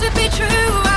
to be true.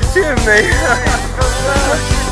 骗没啊？